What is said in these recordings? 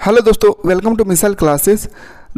Hello दोस्तों welcome to missile classes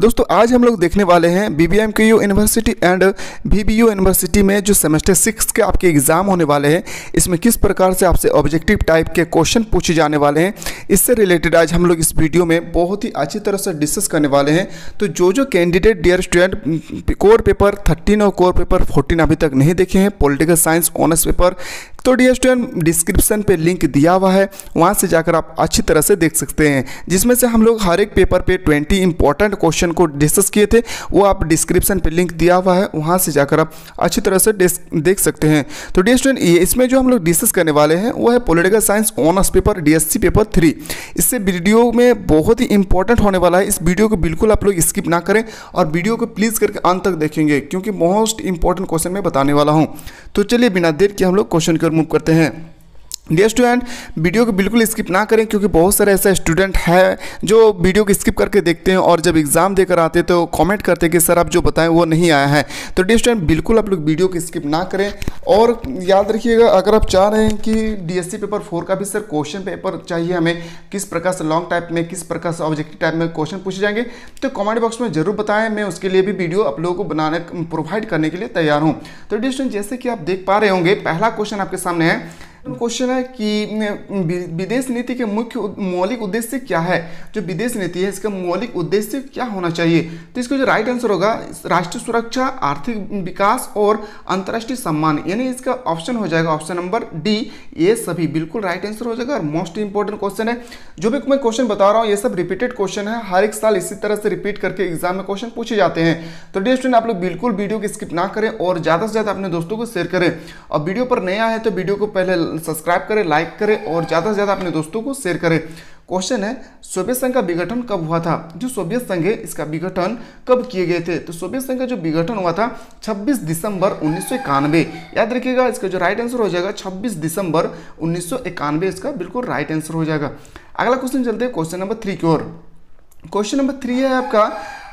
दोस्तों, आज हम लोग देखने वाले हैं B B M K U university and B B U university में जो सेमेस्टर सिक्स के आपके एग्ज़ाम होने वाले हैं, इसमें किस प्रकार से आपसे ऑब्जेक्टिव टाइप के क्वेश्चन पूछे जाने वाले हैं, इससे रिलेटेड आज हम लोग इस वीडियो में बहुत ही अच्छी तरह से डिस्कस करने वाले हैं। तो जो जो candidate dear student core paper thirteen और कोर पेपर फोर्टीन अभी तक नहीं देखे हैं पोलिटिकल साइंस ऑनर्स पेपर तो डियर स्टूडेंट डिस्क्रिप्शन पे लिंक दिया हुआ है। वहाँ से जाकर आप अच्छी तरह से देख सकते हैं। जिसमें से हम लोग हर एक पेपर पे 20 इंपॉर्टेंट क्वेश्चन को डिस्कस किए थे, वो आप डिस्क्रिप्शन पे लिंक दिया हुआ है। वहाँ से जाकर आप अच्छी तरह से देख सकते हैं। तो डियर स्टूडेंट ये, इसमें जो हम लोग डिस्कस करने वाले हैं, वो है political science honours paper DSC paper three इससे वीडियो में बहुत ही इंपॉर्टेंट होने वाला है। इस वीडियो को बिल्कुल आप लोग स्किप ना करें और वीडियो को प्लीज़ करके अंत तक देखेंगे, क्योंकि मोस्ट इंपॉर्टेंट क्वेश्चन मैं बताने वाला हूँ। तो चलिए बिना देर के हम लोग क्वेश्चन ओर मूव करते हैं। डियर स्टूडेंट वीडियो को बिल्कुल स्किप ना करें क्योंकि बहुत सारे ऐसे स्टूडेंट हैं जो वीडियो को स्किप करके देखते हैं और जब एग्ज़ाम देकर आते हैं तो कमेंट करते हैं कि सर आप जो बताएँ वो नहीं आया है। तो डियर स्टूडेंट बिल्कुल आप लोग वीडियो को स्किप ना करें। और याद रखिएगा, अगर आप चाह रहे हैं कि DSC पेपर फोर का भी सर क्वेश्चन पेपर चाहिए हमें, किस प्रकार से लॉन्ग टाइप में, किस प्रकार से ऑब्जेक्टिव टाइप में क्वेश्चन पूछे जाएँगे तो कमेंट बॉक्स में ज़रूर बताएँ। मैं उसके लिए भी वीडियो आप लोगों को बनाने प्रोवाइड करने के लिए तैयार हूँ। तो डियर स्टूडेंट जैसे कि आप देख पा रहे होंगे, पहला क्वेश्चन आपके सामने है। क्वेश्चन है कि विदेश नीति के मुख्य मौलिक उद्देश्य क्या है? जो विदेश नीति है, इसका मौलिक उद्देश्य क्या होना चाहिए? तो इसका जो राइट आंसर होगा, राष्ट्रीय सुरक्षा, आर्थिक विकास और अंतर्राष्ट्रीय सम्मान। यानी इसका ऑप्शन हो जाएगा ऑप्शन नंबर डी ये सभी बिल्कुल राइट आंसर हो जाएगा और मोस्ट इंपॉर्टेंट क्वेश्चन है। जो भी मैं क्वेश्चन बता रहा हूँ, ये सब रिपीटेड क्वेश्चन है। हर एक साल इसी तरह से रिपीट करके एग्ज़ाम में क्वेश्चन पूछे जाते हैं। तो डे स्टूडेंट आप लोग बिल्कुल वीडियो को स्किप ना करें और ज़्यादा से ज़्यादा अपने दोस्तों को शेयर करें। और वीडियो पर नया है तो वीडियो को पहले सब्सक्राइब करें लाइक करें और ज़्यादा से ज़्यादा अपने दोस्तों को शेयर करें। क्वेश्चन है सोवियत संघ का विघटन कब हुआ था? जो सोवियत संघ है, इसका विघटन कब किए गए थे? तो सोवियत संघ का जो विघटन हुआ था 26 दिसंबर उन्नीस याद रखिएगा, इसका जो राइट आंसर हो जाएगा 26 दिसंबर उन्नीस इसका बिल्कुल राइट आंसर हो जाएगा। अगला क्वेश्चन चलते हैं क्वेश्चन नंबर थ्री की ओर। क्वेश्चन नंबर थ्री है आपका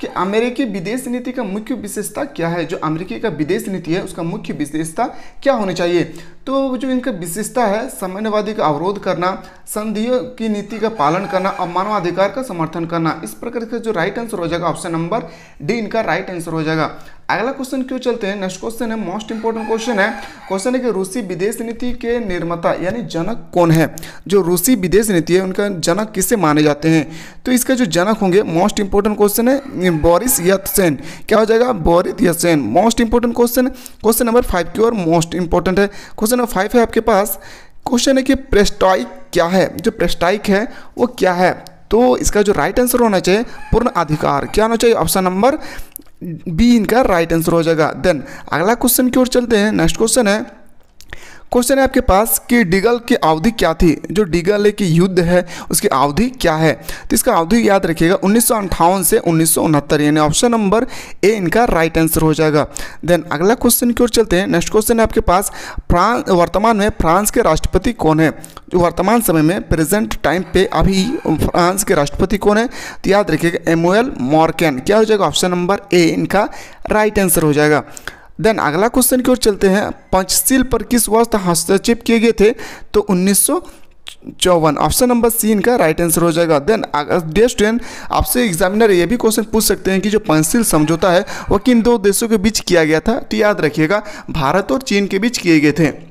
कि अमेरिकी विदेश नीति का मुख्य विशेषता क्या है? जो अमेरिकी का विदेश नीति है, उसका मुख्य विशेषता क्या होनी चाहिए? तो जो इनका विशेषता है सामान्यवादी का अवरोध करना, संधियों की नीति का पालन करना और मानवाधिकार का समर्थन करना, इस प्रकार का जो राइट आंसर हो जाएगा ऑप्शन नंबर डी इनका राइट आंसर हो जाएगा। अगला क्वेश्चन क्यों चलते हैं? नेक्स्ट क्वेश्चन है मोस्ट इंपोर्टेंट क्वेश्चन है क्वेश्चन है कि रूसी विदेश नीति के निर्माता, यानी जनक कौन है? जो रूसी विदेश नीति है, उनका जनक किसे माने जाते हैं? तो इसका जो जनक होंगे मोस्ट इंपोर्टेंट क्वेश्चन है बोरिस यसेन क्या हो जाएगा? Boris Yeltsin most important question question number five की ओर मोस्ट इंपोर्टेंट है। क्वेश्चन नंबर फाइव है आपके पास। क्वेश्चन है कि प्रेस्टाइक क्या है? जो प्रेस्टाइक है, वो क्या है? तो इसका जो राइट आंसर होना चाहिए, पूर्ण अधिकार। क्या होना चाहिए? ऑप्शन नंबर बी इनका राइट आंसर हो जाएगा। देन अगला क्वेश्चन की ओर चलते हैं। नेक्स्ट क्वेश्चन है क्वेश्चन है आपके पास कि डिगल की अवधि क्या थी? जो डिगल की युद्ध है, उसकी अवधि क्या है? तो इसका अवधि याद रखिएगा, उन्नीस से उन्नीस सौ उनहत्तर, यानी ऑप्शन नंबर ए इनका राइट आंसर हो जाएगा। देन अगला क्वेश्चन की ओर चलते हैं। नेक्स्ट क्वेश्चन है आपके पास, फ्रांस, वर्तमान में फ्रांस के राष्ट्रपति कौन है? जो वर्तमान समय में प्रेजेंट टाइम पे अभी फ्रांस के राष्ट्रपति कौन है? तो याद रखिएगा एमुअल मॉर्कन क्या हो जाएगा? ऑप्शन नंबर ए इनका राइट आंसर हो जाएगा। देन अगला क्वेश्चन की ओर चलते हैं। पंचशील पर किस वर्ष हस्तक्षेप किए गए थे? तो उन्नीस चौवन। ऑप्शन नंबर सी इनका राइट आंसर हो जाएगा। देन डे स्टूडेंट आपसे एग्जामिनर ये भी क्वेश्चन पूछ सकते हैं कि जो पंचशील समझौता है वह किन दो देशों के बीच किया गया था? तो याद रखिएगा, भारत और चीन के बीच किए गए थे।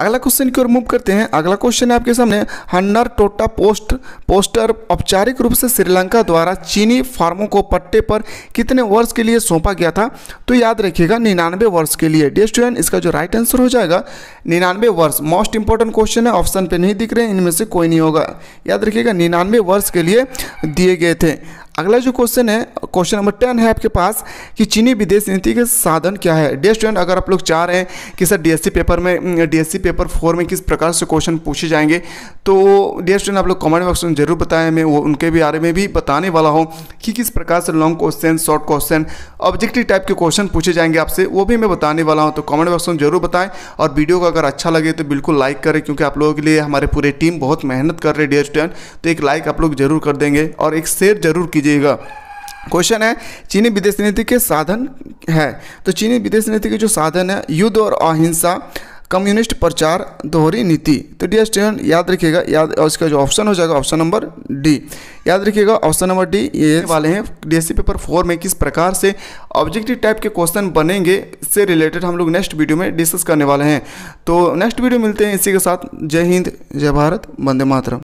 अगला क्वेश्चन की ओर मूव करते हैं। अगला क्वेश्चन है आपके सामने। हन्नर टोटा पोस्ट, पोस्टर औपचारिक रूप से श्रीलंका द्वारा चीनी फार्मों को पट्टे पर कितने वर्ष के लिए सौंपा गया था? तो याद रखिएगा, निन्यानवे वर्ष के लिए। डी स्टूडेंट इसका जो राइट आंसर हो जाएगा, निन्यानवे वर्ष। मोस्ट इंपॉर्टेंट क्वेश्चन है ऑप्शन पे नहीं दिख रहे, इनमें से कोई नहीं होगा। याद रखिएगा, निन्यानवे वर्ष के लिए दिए गए थे। अगला जो क्वेश्चन है क्वेश्चन नंबर टेन है आपके पास कि चीनी विदेश नीति के साधन क्या है? डे स्टूडेंट अगर आप लोग चाह रहे हैं कि सर डीएससी पेपर में डीएससी पेपर फोर में किस प्रकार से क्वेश्चन पूछे जाएँगे तो डी स्टूडेंट आप लोग कमेंट बॉक्स में ज़रूर बताएँ। मैं वो, उनके बारे में भी बताने वाला हूँ कि किस प्रकार से long question short question objective type के क्वेश्चन पूछे जाएँगे आपसे, वो भी मैं बताने वाला हूँ। तो कॉमेंट बॉक्स में ज़रूर बताएँ और वीडियो को अगर अच्छा लगे तो बिल्कुल लाइक करें, क्योंकि आप लोगों के लिए हमारे पूरे टीम बहुत मेहनत कर रहे हैं डे स्टूडेंट तो एक लाइक आप लोग ज़रूर कर देंगे और एक शेयर ज़रूर कीजिएगा क्वेश्चन है, चीनी विदेश नीति के साधन है। तो चीनी विदेश नीति के जो साधन है, युद्ध और अहिंसा, कम्युनिस्ट प्रचार, दोहरी नीति। तो डी स्टूडेंट याद रखिएगा, याद इसका जो ऑप्शन हो जाएगा ऑप्शन नंबर डी याद रखिएगा ऑप्शन नंबर डी ये वाले हैं डीएससी पेपर फोर में किस प्रकार से ऑब्जेक्टिव टाइप के क्वेश्चन बनेंगे इससे रिलेटेड हम लोग नेक्स्ट वीडियो में डिस्कस करने वाले हैं। तो नेक्स्ट वीडियो मिलते हैं इसी के साथ। जय हिंद, जय भारत, वंदे मातरम।